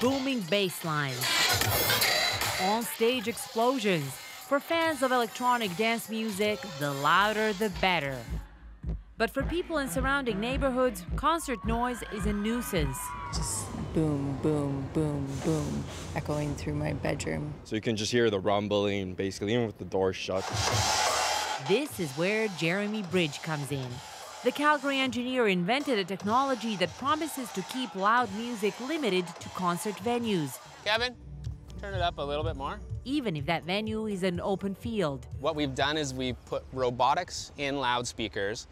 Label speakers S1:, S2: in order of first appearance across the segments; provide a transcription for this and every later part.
S1: booming bass lines, on-stage explosions. For fans of electronic dance music, the louder the better. But for people in surrounding neighborhoods, concert noise is a nuisance.
S2: Just boom, boom, boom, boom, echoing through my bedroom.
S3: So you can just hear the rumbling, basically, even with the door shut.
S1: This is where Jeremy Bridge comes in. The Calgary engineer invented a technology that promises to keep loud music limited to concert venues.
S4: Kevin, turn it up a little bit more.
S1: Even if that venue is an open field.
S4: What we've done is we've put robotics in loudspeakers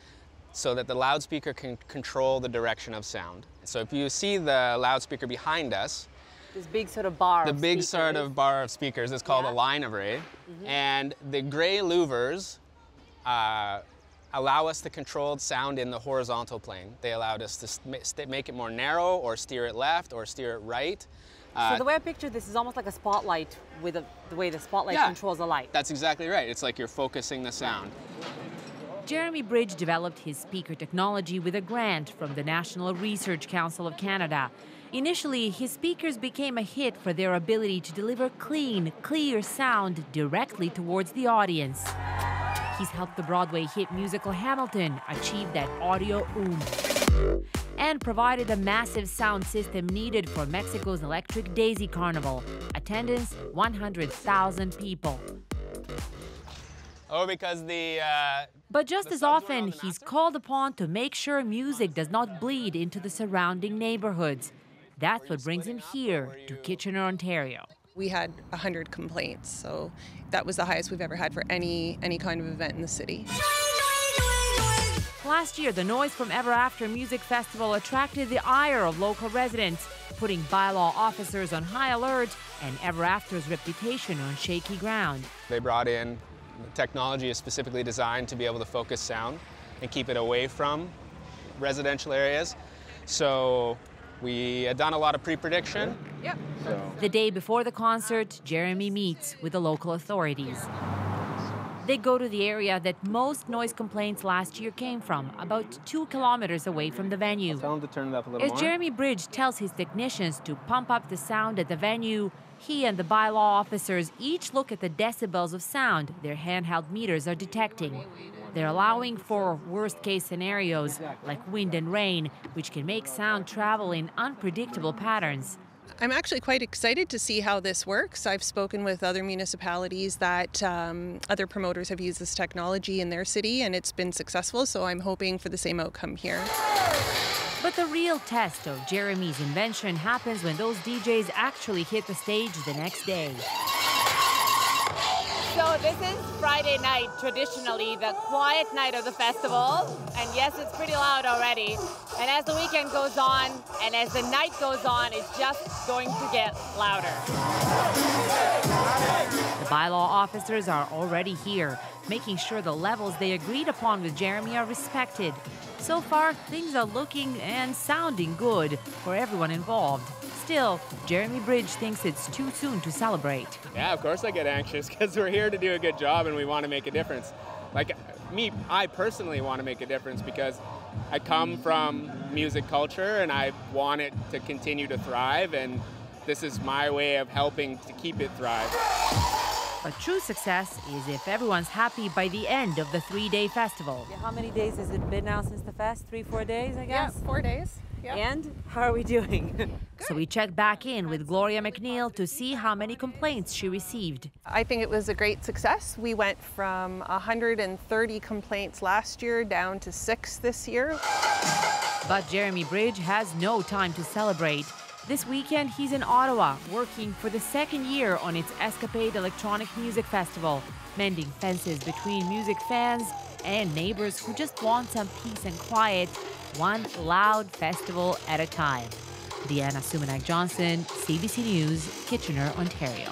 S4: so that the loudspeaker can control the direction of sound. So if you see the loudspeaker behind us,
S1: this big sort of bar.
S4: The
S1: of
S4: big
S1: speakers.
S4: sort of bar of speakers is called
S1: Yeah.
S4: a line array.
S1: Mm-hmm.
S4: And the gray louvers uh, allow us to control sound in the horizontal plane. They allowed us to s- ma- st- make it more narrow or steer it left or steer it right. Uh,
S1: So the way I picture this is almost like a spotlight with a, the way the spotlight
S4: Yeah.
S1: controls the light.
S4: that's exactly right. It's like you're focusing the sound.
S1: Jeremy Bridge developed his speaker technology with a grant from the National Research Council of Canada. Initially, his speakers became a hit for their ability to deliver clean, clear sound directly towards the audience. He's helped the Broadway hit musical Hamilton achieve that audio oomph and provided a massive sound system needed for Mexico's Electric Daisy Carnival. Attendance 100,000 people.
S4: Oh, because the uh,
S1: But just
S4: The
S1: as often, he's called upon to make sure music does not bleed into the surrounding neighborhoods. That's what brings him here to Kitchener, Ontario.
S5: We had 100 complaints, so that was the highest we've ever had for any any kind of event in the city.
S1: Last year, the noise from Ever After Music Festival attracted the ire of local residents, putting bylaw officers on high alert and Ever After's reputation on shaky ground.
S4: they brought in technology is specifically designed to be able to focus sound and keep it away from residential areas. So we had done a lot of pre-prediction. Yep.
S1: The day before the concert, Jeremy meets with the local authorities. They go to the area that most noise complaints last year came from, about two kilometers away from the venue.
S4: Tell them to turn it up a little
S1: As Jeremy Bridge tells his technicians to pump up the sound at the venue, he and the bylaw officers each look at the decibels of sound their handheld meters are detecting. They're allowing for worst case scenarios like wind and rain, which can make sound travel in unpredictable patterns.
S5: I'm actually quite excited to see how this works. I've spoken with other municipalities that um, other promoters have used this technology in their city and it's been successful, so I'm hoping for the same outcome here.
S1: But the real test of Jeremy's invention happens when those DJs actually hit the stage the next day.
S6: So this is Friday night, traditionally the quiet night of the festival. And yes, it's pretty loud already. And as the weekend goes on and as the night goes on, it's just going to get louder.
S1: The bylaw officers are already here, making sure the levels they agreed upon with Jeremy are respected. So far, things are looking and sounding good for everyone involved. Still, Jeremy Bridge thinks it's too soon to celebrate.
S4: Yeah, of course I get anxious because we're here to do a good job and we want to make a difference. Like me, I personally want to make a difference because I come from music culture and I want it to continue to thrive and this is my way of helping to keep it thrive.
S1: But true success is if everyone's happy by the end of the three day festival. Yeah, How many days has it been now since the fest? Three, four days, I guess?
S5: Yeah, four days. Yeah.
S1: And how are we doing? so we checked back in with Gloria McNeil to see how many complaints she received.
S5: I think it was a great success. We went from 130 complaints last year down to six this year.
S1: But Jeremy Bridge has no time to celebrate. This weekend, he's in Ottawa working for the second year on its Escapade Electronic Music Festival, mending fences between music fans and neighbors who just want some peace and quiet, one loud festival at a time. Deanna Sumanc-Johnson, CBC News, Kitchener, Ontario.